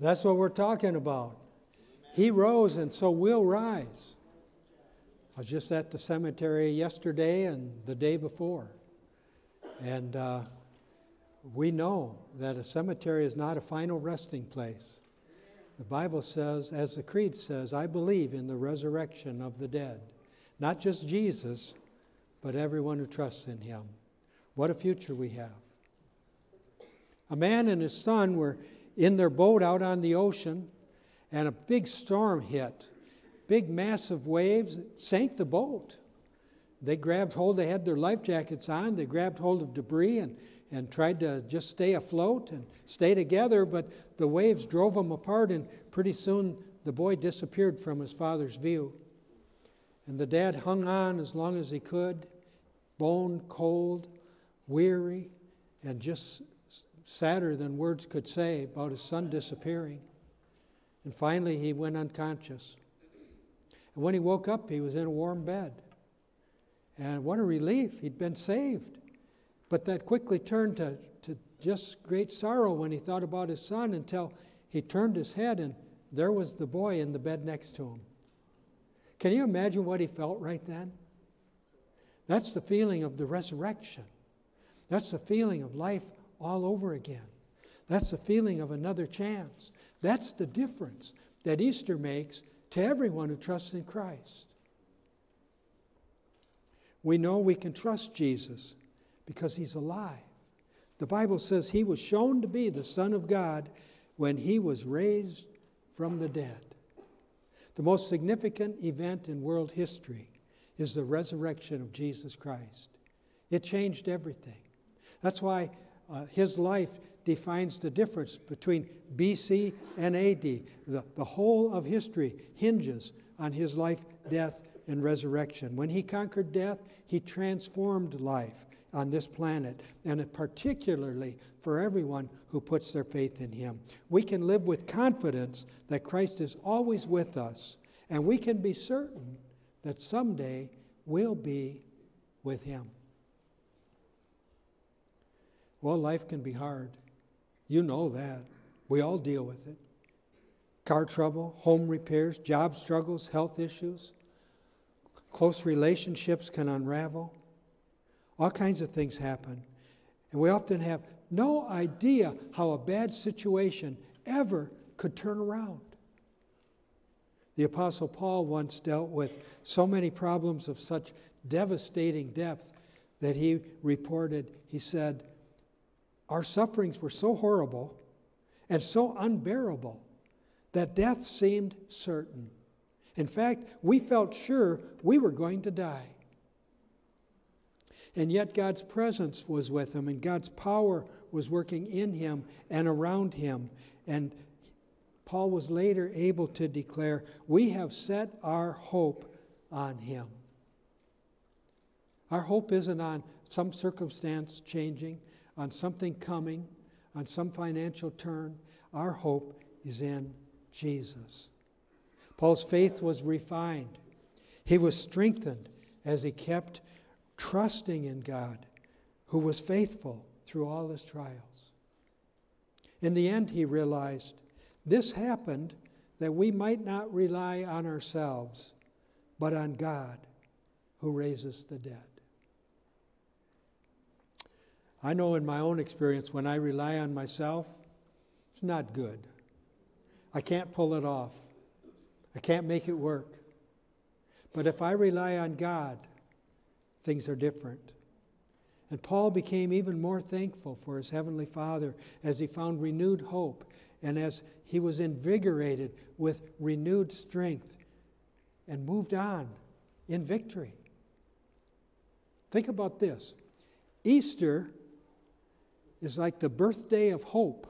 That's what we're talking about. He rose, and so we'll rise. I was just at the cemetery yesterday and the day before. And uh, we know that a cemetery is not a final resting place. The Bible says, as the Creed says, I believe in the resurrection of the dead. Not just Jesus, but everyone who trusts in him. What a future we have. A man and his son were in their boat out on the ocean, and a big storm hit. Big, massive waves sank the boat. They grabbed hold, they had their life jackets on, they grabbed hold of debris and, and tried to just stay afloat and stay together, but the waves drove them apart, and pretty soon the boy disappeared from his father's view. And the dad hung on as long as he could, bone cold, weary, and just sadder than words could say about his son disappearing. And finally, he went unconscious. And when he woke up, he was in a warm bed. And what a relief, he'd been saved. But that quickly turned to, to just great sorrow when he thought about his son until he turned his head and there was the boy in the bed next to him. Can you imagine what he felt right then? That's the feeling of the resurrection. That's the feeling of life all over again. That's the feeling of another chance. That's the difference that Easter makes to everyone who trusts in Christ. We know we can trust Jesus because he's alive. The Bible says he was shown to be the Son of God when he was raised from the dead. The most significant event in world history is the resurrection of Jesus Christ. It changed everything. That's why uh, his life defines the difference between BC and AD. The, the whole of history hinges on his life, death, and resurrection. When he conquered death, he transformed life on this planet, and particularly for everyone who puts their faith in him. We can live with confidence that Christ is always with us, and we can be certain that someday we'll be with him. Well, life can be hard. You know that. We all deal with it. Car trouble, home repairs, job struggles, health issues. Close relationships can unravel. All kinds of things happen. And we often have no idea how a bad situation ever could turn around. The Apostle Paul once dealt with so many problems of such devastating depth that he reported, he said, Our sufferings were so horrible and so unbearable that death seemed certain. In fact, we felt sure we were going to die. And yet, God's presence was with him, and God's power was working in him and around him. And Paul was later able to declare, We have set our hope on him. Our hope isn't on some circumstance changing, on something coming, on some financial turn. Our hope is in Jesus. Paul's faith was refined. He was strengthened as he kept trusting in God, who was faithful through all his trials. In the end, he realized this happened that we might not rely on ourselves, but on God who raises the dead. I know in my own experience, when I rely on myself, it's not good. I can't pull it off. I can't make it work. But if I rely on God, things are different. And Paul became even more thankful for his heavenly Father as he found renewed hope and as he was invigorated with renewed strength and moved on in victory. Think about this Easter is like the birthday of hope.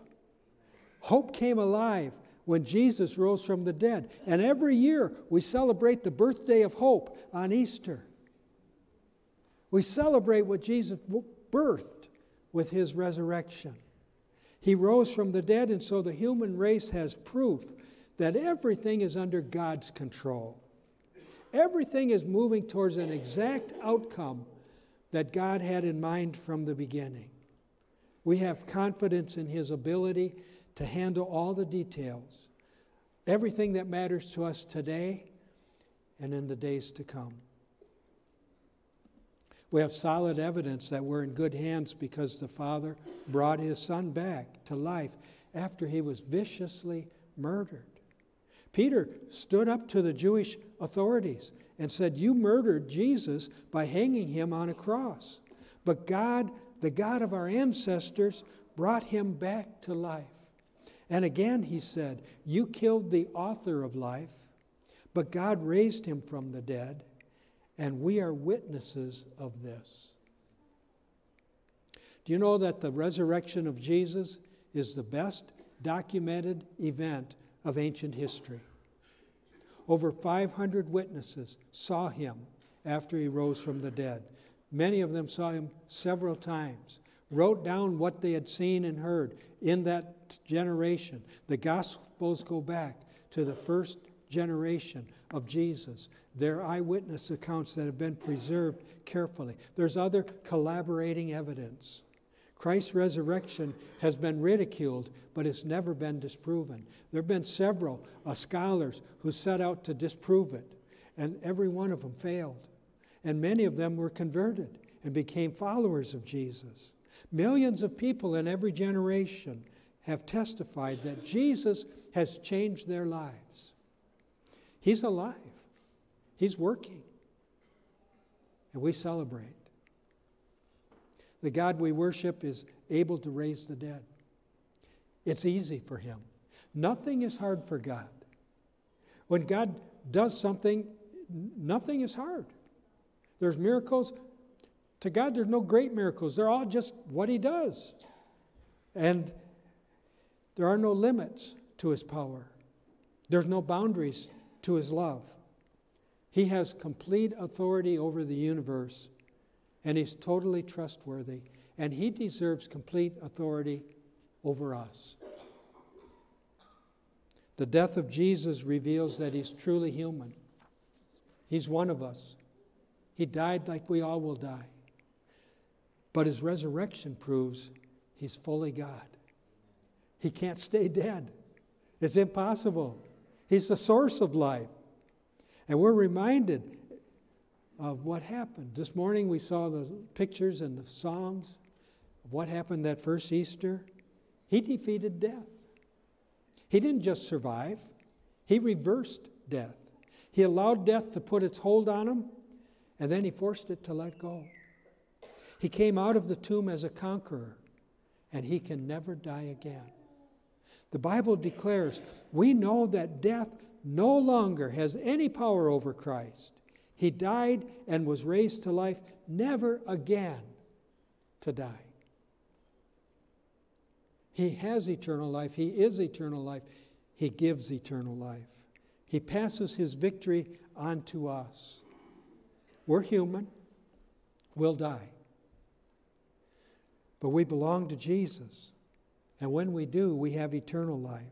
Hope came alive when Jesus rose from the dead. And every year we celebrate the birthday of hope on Easter. We celebrate what Jesus birthed with his resurrection. He rose from the dead, and so the human race has proof that everything is under God's control. Everything is moving towards an exact outcome that God had in mind from the beginning. We have confidence in His ability to handle all the details, everything that matters to us today and in the days to come. We have solid evidence that we're in good hands because the Father brought his Son back to life after he was viciously murdered. Peter stood up to the Jewish authorities and said, You murdered Jesus by hanging him on a cross. But God, the God of our ancestors, brought him back to life. And again he said, You killed the author of life, but God raised him from the dead, and we are witnesses of this. Do you know that the resurrection of Jesus is the best documented event of ancient history? Over 500 witnesses saw him after he rose from the dead. Many of them saw him several times, wrote down what they had seen and heard in that generation. The Gospels go back to the first generation of Jesus. They're eyewitness accounts that have been preserved carefully. There's other collaborating evidence. Christ's resurrection has been ridiculed, but it's never been disproven. There have been several uh, scholars who set out to disprove it, and every one of them failed. And many of them were converted and became followers of Jesus. Millions of people in every generation have testified that Jesus has changed their lives. He's alive, He's working, and we celebrate. The God we worship is able to raise the dead. It's easy for Him. Nothing is hard for God. When God does something, nothing is hard. There's miracles. To God, there's no great miracles. They're all just what He does. And there are no limits to His power, there's no boundaries to His love. He has complete authority over the universe and he's totally trustworthy, and he deserves complete authority over us. The death of Jesus reveals that he's truly human. He's one of us. He died like we all will die. But his resurrection proves he's fully God. He can't stay dead, it's impossible. He's the source of life. And we're reminded of what happened. This morning we saw the pictures and the songs of what happened that first Easter. He defeated death. He didn't just survive, he reversed death. He allowed death to put its hold on him, and then he forced it to let go. He came out of the tomb as a conqueror, and he can never die again. The Bible declares we know that death no longer has any power over Christ. He died and was raised to life, never again to die. He has eternal life. He is eternal life. He gives eternal life. He passes his victory on to us. We're human, we'll die. But we belong to Jesus. And when we do, we have eternal life.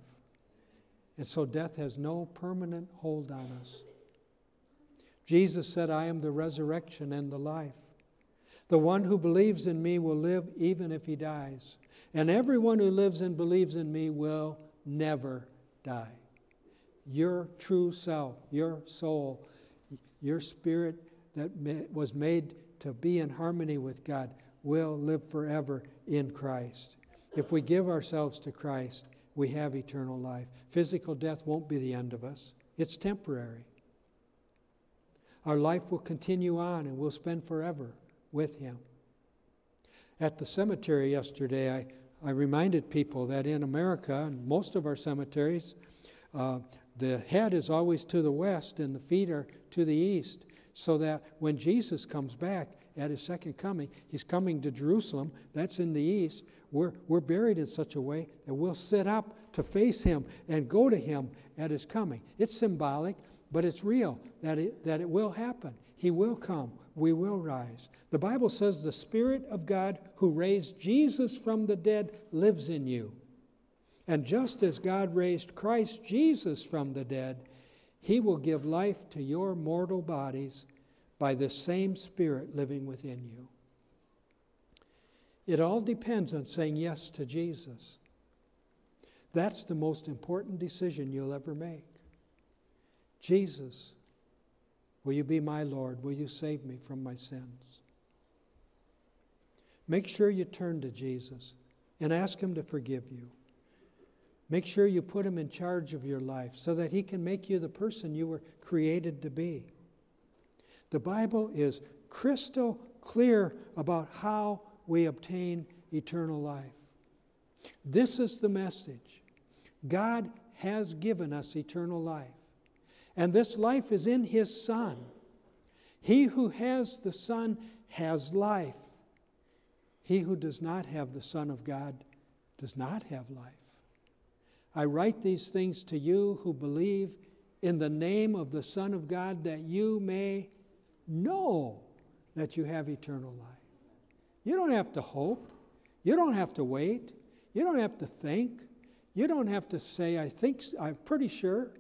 And so death has no permanent hold on us. Jesus said, I am the resurrection and the life. The one who believes in me will live even if he dies. And everyone who lives and believes in me will never die. Your true self, your soul, your spirit that was made to be in harmony with God will live forever in Christ. If we give ourselves to Christ, we have eternal life. Physical death won't be the end of us, it's temporary. Our life will continue on and we'll spend forever with Him. At the cemetery yesterday, I, I reminded people that in America, and most of our cemeteries, uh, the head is always to the west and the feet are to the east, so that when Jesus comes back at his second coming, he's coming to Jerusalem, that's in the east. We're, we're buried in such a way that we'll sit up to face him and go to him at his coming. It's symbolic, but it's real that it, that it will happen. He will come. We will rise. The Bible says the Spirit of God who raised Jesus from the dead lives in you. And just as God raised Christ Jesus from the dead, he will give life to your mortal bodies by the same Spirit living within you. It all depends on saying yes to Jesus. That's the most important decision you'll ever make. Jesus, will you be my Lord? Will you save me from my sins? Make sure you turn to Jesus and ask Him to forgive you. Make sure you put Him in charge of your life so that He can make you the person you were created to be. The Bible is crystal clear about how we obtain eternal life. This is the message God has given us eternal life, and this life is in His Son. He who has the Son has life. He who does not have the Son of God does not have life. I write these things to you who believe in the name of the Son of God that you may know that you have eternal life. You don't have to hope. You don't have to wait. You don't have to think. You don't have to say, I think, I'm pretty sure.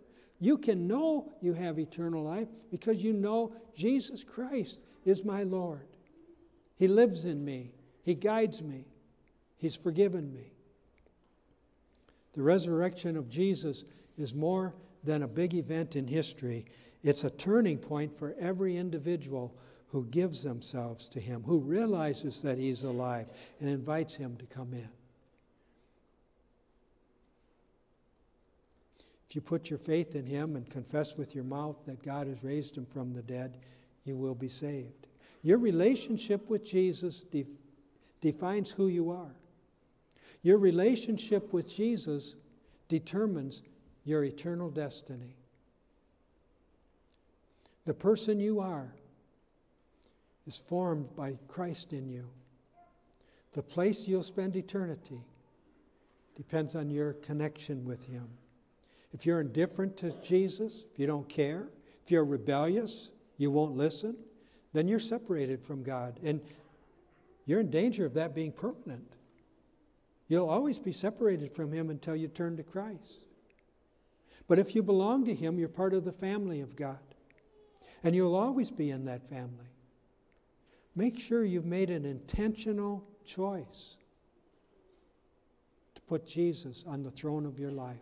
You can know you have eternal life because you know Jesus Christ is my Lord. He lives in me, He guides me, He's forgiven me. The resurrection of Jesus is more than a big event in history, it's a turning point for every individual who gives themselves to Him, who realizes that He's alive and invites Him to come in. If you put your faith in Him and confess with your mouth that God has raised Him from the dead, you will be saved. Your relationship with Jesus def- defines who you are. Your relationship with Jesus determines your eternal destiny. The person you are is formed by Christ in you. The place you'll spend eternity depends on your connection with Him. If you're indifferent to Jesus, if you don't care, if you're rebellious, you won't listen, then you're separated from God. And you're in danger of that being permanent. You'll always be separated from Him until you turn to Christ. But if you belong to Him, you're part of the family of God. And you'll always be in that family. Make sure you've made an intentional choice to put Jesus on the throne of your life.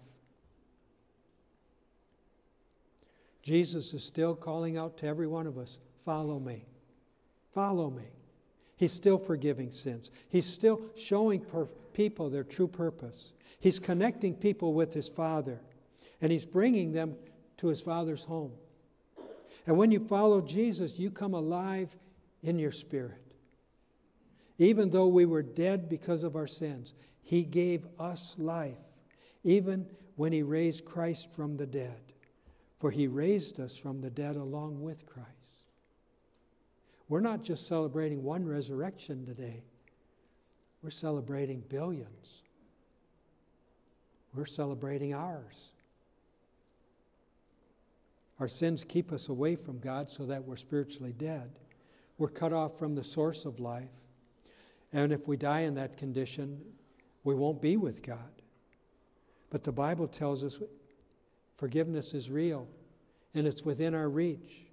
Jesus is still calling out to every one of us follow me. Follow me. He's still forgiving sins. He's still showing per- people their true purpose. He's connecting people with his Father, and he's bringing them to his Father's home. And when you follow Jesus, you come alive in your spirit. Even though we were dead because of our sins, he gave us life, even when he raised Christ from the dead. For he raised us from the dead along with Christ. We're not just celebrating one resurrection today, we're celebrating billions. We're celebrating ours. Our sins keep us away from God so that we're spiritually dead. We're cut off from the source of life. And if we die in that condition, we won't be with God. But the Bible tells us forgiveness is real and it's within our reach.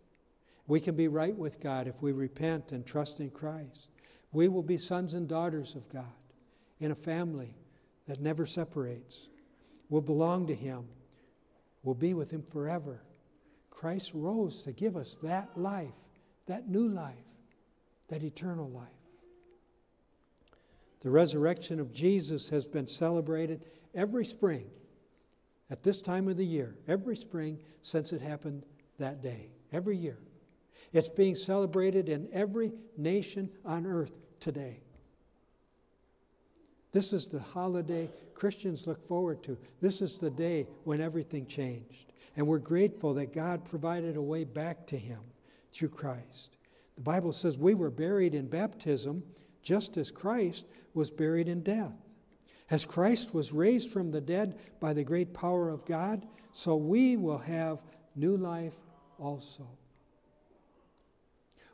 We can be right with God if we repent and trust in Christ. We will be sons and daughters of God in a family that never separates. We'll belong to Him. We'll be with Him forever. Christ rose to give us that life, that new life, that eternal life. The resurrection of Jesus has been celebrated every spring at this time of the year, every spring since it happened that day, every year. It's being celebrated in every nation on earth today. This is the holiday Christians look forward to. This is the day when everything changed. And we're grateful that God provided a way back to Him through Christ. The Bible says we were buried in baptism just as Christ was buried in death. As Christ was raised from the dead by the great power of God, so we will have new life also.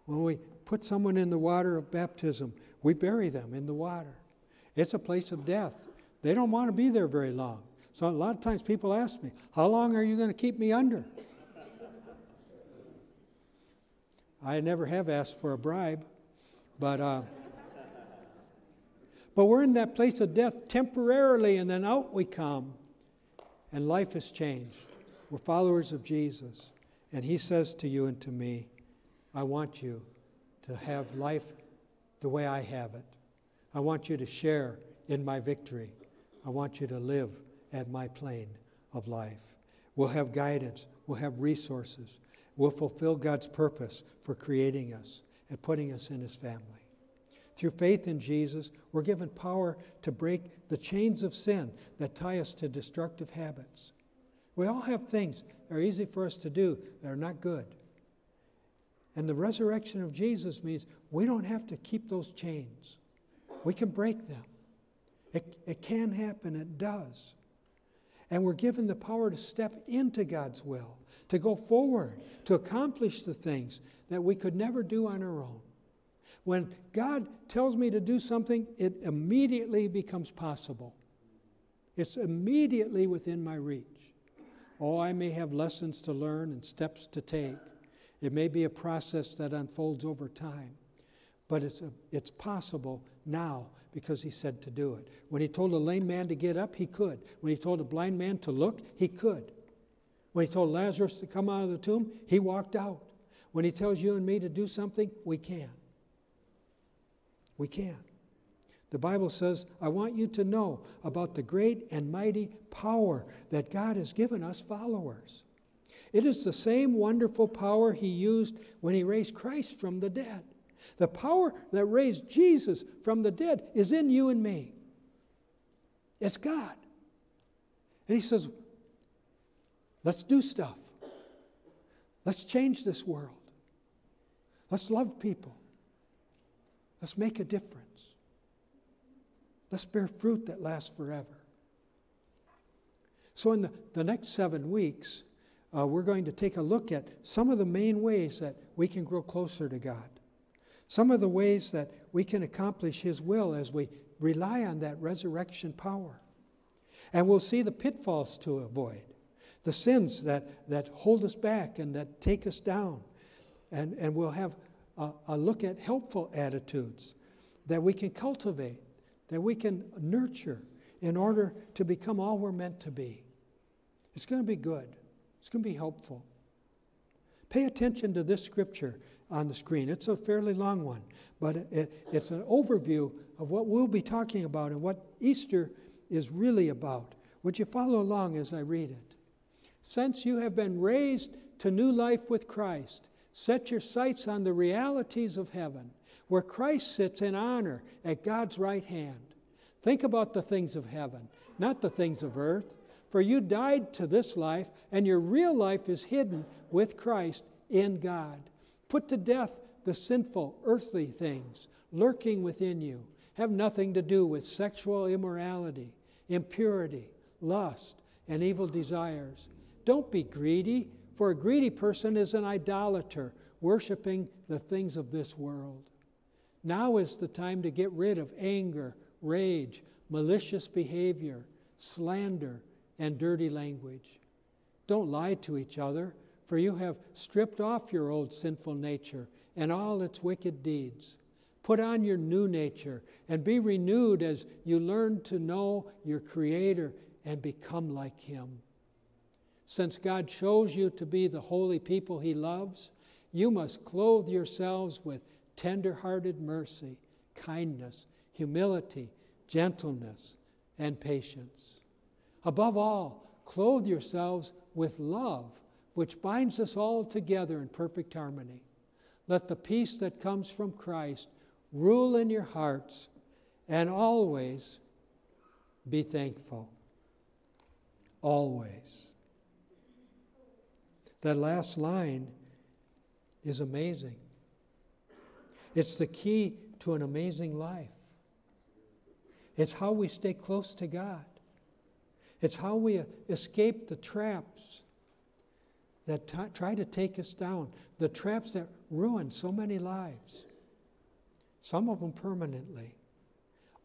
When we put someone in the water of baptism, we bury them in the water. It's a place of death. They don't want to be there very long. So a lot of times people ask me, How long are you going to keep me under? I never have asked for a bribe, but. Uh, but we're in that place of death temporarily, and then out we come and life has changed. We're followers of Jesus. And He says to you and to me, I want you to have life the way I have it. I want you to share in my victory. I want you to live at my plane of life. We'll have guidance, we'll have resources, we'll fulfill God's purpose for creating us and putting us in His family. Through faith in Jesus, we're given power to break the chains of sin that tie us to destructive habits. We all have things that are easy for us to do that are not good. And the resurrection of Jesus means we don't have to keep those chains. We can break them. It, it can happen, it does. And we're given the power to step into God's will, to go forward, to accomplish the things that we could never do on our own. When God tells me to do something, it immediately becomes possible. It's immediately within my reach. Oh, I may have lessons to learn and steps to take. It may be a process that unfolds over time, but it's, a, it's possible now because he said to do it. When he told a lame man to get up, he could. When he told a blind man to look, he could. When he told Lazarus to come out of the tomb, he walked out. When he tells you and me to do something, we can. We can. The Bible says, I want you to know about the great and mighty power that God has given us followers. It is the same wonderful power He used when He raised Christ from the dead. The power that raised Jesus from the dead is in you and me. It's God. And He says, let's do stuff. Let's change this world. Let's love people. Let's make a difference. Let's bear fruit that lasts forever. So, in the, the next seven weeks, uh, we're going to take a look at some of the main ways that we can grow closer to God. Some of the ways that we can accomplish His will as we rely on that resurrection power. And we'll see the pitfalls to avoid, the sins that, that hold us back and that take us down. And, and we'll have a, a look at helpful attitudes that we can cultivate, that we can nurture in order to become all we're meant to be. It's going to be good, it's going to be helpful. Pay attention to this scripture on the screen. It's a fairly long one, but it, it's an overview of what we'll be talking about and what Easter is really about. Would you follow along as I read it? Since you have been raised to new life with Christ, Set your sights on the realities of heaven, where Christ sits in honor at God's right hand. Think about the things of heaven, not the things of earth. For you died to this life, and your real life is hidden with Christ in God. Put to death the sinful, earthly things lurking within you. Have nothing to do with sexual immorality, impurity, lust, and evil desires. Don't be greedy for a greedy person is an idolater, worshiping the things of this world. Now is the time to get rid of anger, rage, malicious behavior, slander, and dirty language. Don't lie to each other, for you have stripped off your old sinful nature and all its wicked deeds. Put on your new nature and be renewed as you learn to know your Creator and become like Him. Since God chose you to be the holy people He loves, you must clothe yourselves with tender hearted mercy, kindness, humility, gentleness, and patience. Above all, clothe yourselves with love, which binds us all together in perfect harmony. Let the peace that comes from Christ rule in your hearts and always be thankful. Always. That last line is amazing. It's the key to an amazing life. It's how we stay close to God. It's how we escape the traps that t- try to take us down, the traps that ruin so many lives, some of them permanently.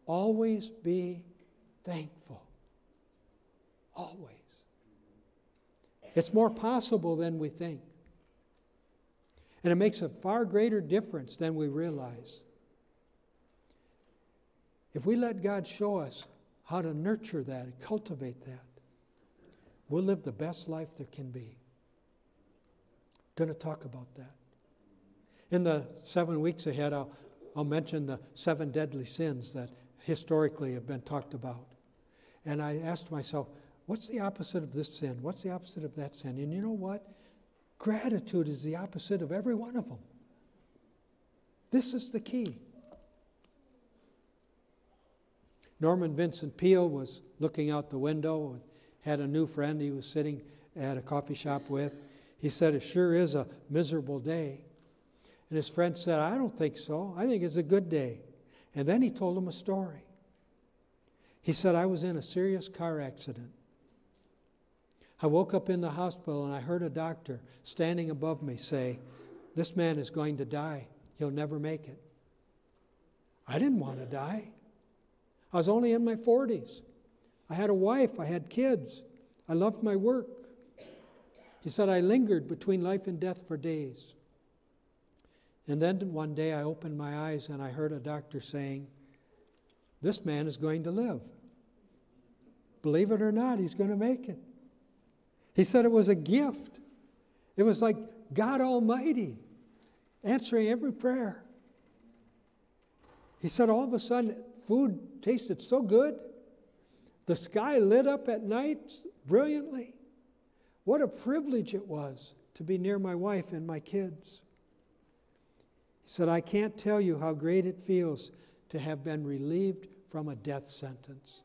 Always be thankful. Always. It's more possible than we think. And it makes a far greater difference than we realize. If we let God show us how to nurture that cultivate that, we'll live the best life there can be. Going to talk about that. In the seven weeks ahead, I'll, I'll mention the seven deadly sins that historically have been talked about. And I asked myself, what's the opposite of this sin? What's the opposite of that sin? And you know what? Gratitude is the opposite of every one of them. This is the key. Norman Vincent Peale was looking out the window and had a new friend he was sitting at a coffee shop with. He said, It sure is a miserable day. And his friend said, I don't think so. I think it's a good day. And then he told him a story. He said, I was in a serious car accident. I woke up in the hospital and I heard a doctor standing above me say, This man is going to die. He'll never make it. I didn't want to die. I was only in my 40s. I had a wife, I had kids, I loved my work. He said, I lingered between life and death for days. And then one day I opened my eyes and I heard a doctor saying, This man is going to live. Believe it or not, he's going to make it. He said it was a gift. It was like God Almighty answering every prayer. He said all of a sudden, food tasted so good. The sky lit up at night brilliantly. What a privilege it was to be near my wife and my kids. He said, I can't tell you how great it feels to have been relieved from a death sentence.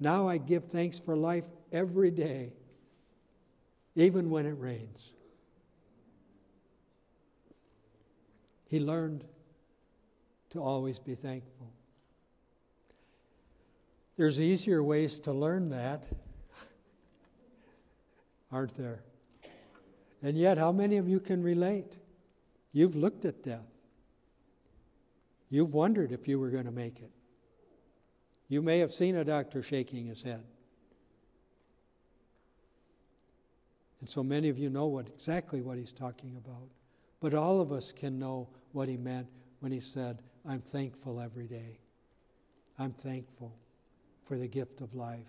Now I give thanks for life every day, even when it rains. He learned to always be thankful. There's easier ways to learn that, aren't there? And yet, how many of you can relate? You've looked at death. You've wondered if you were going to make it. You may have seen a doctor shaking his head. And so many of you know what, exactly what he's talking about. But all of us can know what he meant when he said, I'm thankful every day. I'm thankful for the gift of life.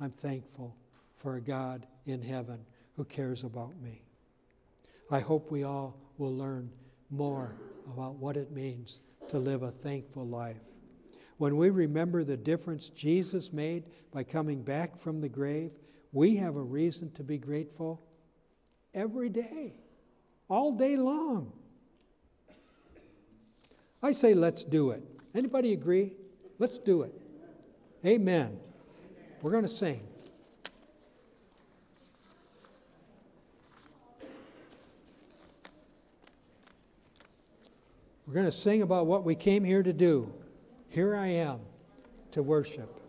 I'm thankful for a God in heaven who cares about me. I hope we all will learn more about what it means to live a thankful life. When we remember the difference Jesus made by coming back from the grave, we have a reason to be grateful every day, all day long. I say let's do it. Anybody agree? Let's do it. Amen. We're going to sing. We're going to sing about what we came here to do. Here I am to worship.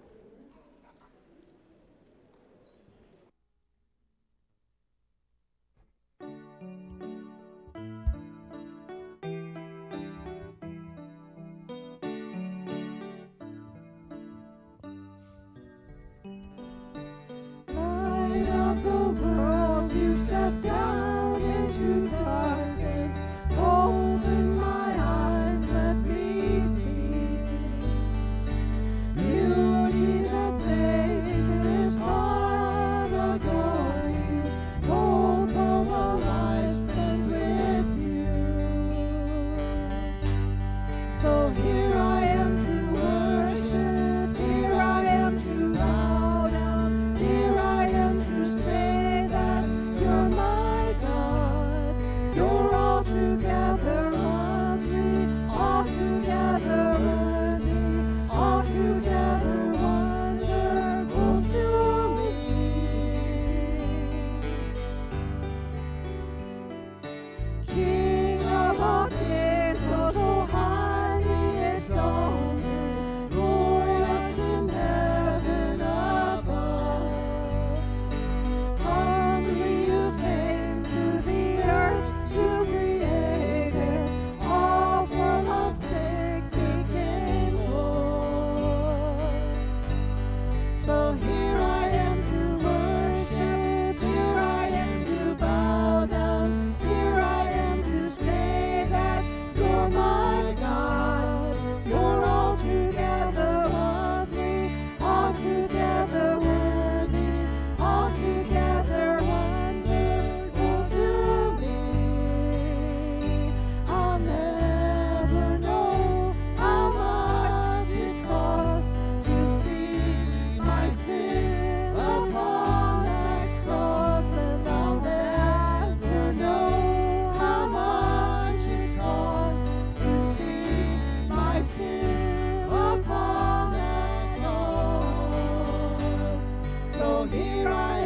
here I am.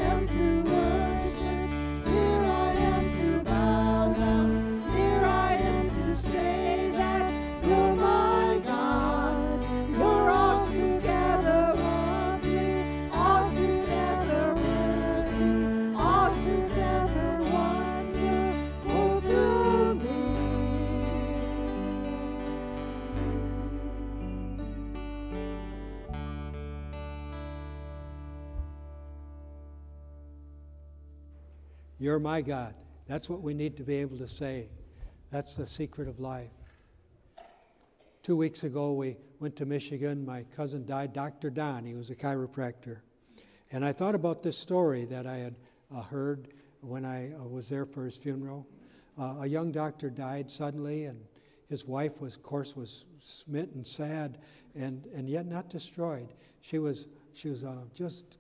You're my God. That's what we need to be able to say. That's the secret of life. Two weeks ago, we went to Michigan. My cousin died, Dr. Don. He was a chiropractor. And I thought about this story that I had uh, heard when I uh, was there for his funeral. Uh, a young doctor died suddenly, and his wife was, of course, was smitten, sad, and, and yet not destroyed. She was, she was uh, just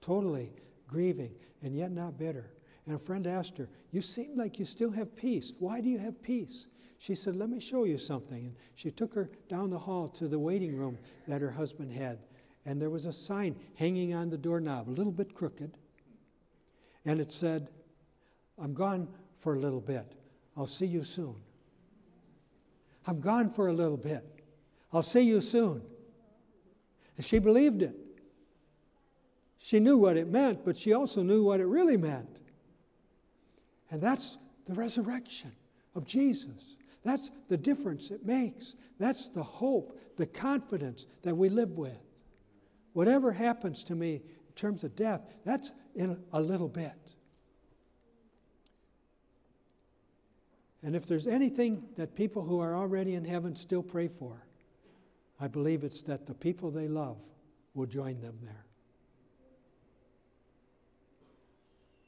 totally grieving, and yet not bitter. And a friend asked her, You seem like you still have peace. Why do you have peace? She said, Let me show you something. And she took her down the hall to the waiting room that her husband had. And there was a sign hanging on the doorknob, a little bit crooked. And it said, I'm gone for a little bit. I'll see you soon. I'm gone for a little bit. I'll see you soon. And she believed it. She knew what it meant, but she also knew what it really meant. And that's the resurrection of Jesus. That's the difference it makes. That's the hope, the confidence that we live with. Whatever happens to me in terms of death, that's in a little bit. And if there's anything that people who are already in heaven still pray for, I believe it's that the people they love will join them there.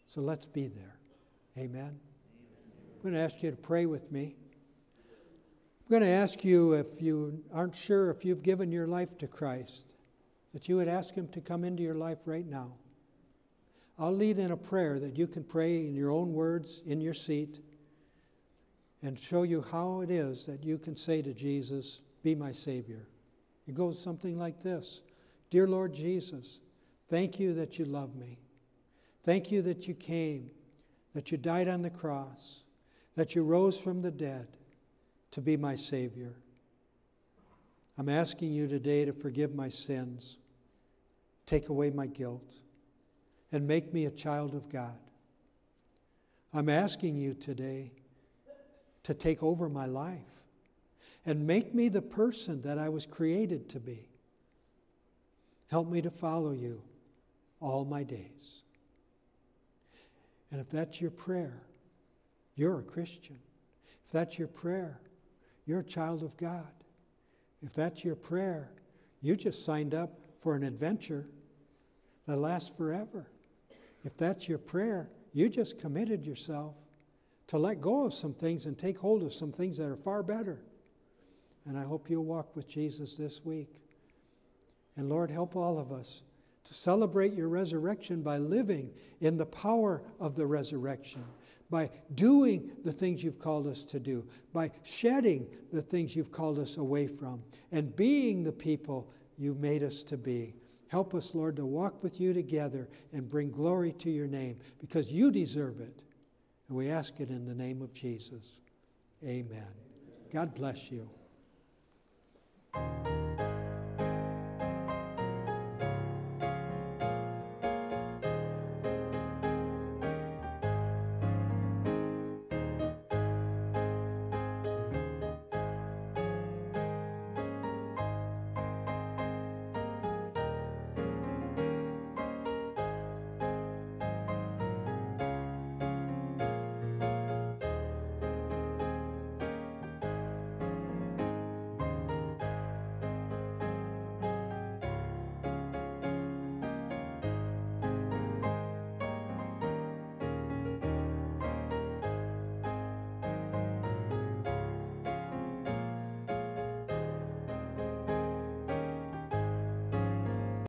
So let's be there. Amen. I'm going to ask you to pray with me. I'm going to ask you if you aren't sure if you've given your life to Christ, that you would ask Him to come into your life right now. I'll lead in a prayer that you can pray in your own words in your seat and show you how it is that you can say to Jesus, Be my Savior. It goes something like this Dear Lord Jesus, thank you that you love me. Thank you that you came, that you died on the cross, that you rose from the dead to be my Savior. I'm asking you today to forgive my sins, take away my guilt, and make me a child of God. I'm asking you today to take over my life and make me the person that I was created to be. Help me to follow you all my days. And if that's your prayer, you're a Christian. If that's your prayer, you're a child of God. If that's your prayer, you just signed up for an adventure that lasts forever. If that's your prayer, you just committed yourself to let go of some things and take hold of some things that are far better. And I hope you'll walk with Jesus this week. And Lord, help all of us to celebrate your resurrection by living in the power of the resurrection, by doing the things you've called us to do, by shedding the things you've called us away from, and being the people you've made us to be. Help us, Lord, to walk with you together and bring glory to your name because you deserve it. And we ask it in the name of Jesus. Amen. God bless you.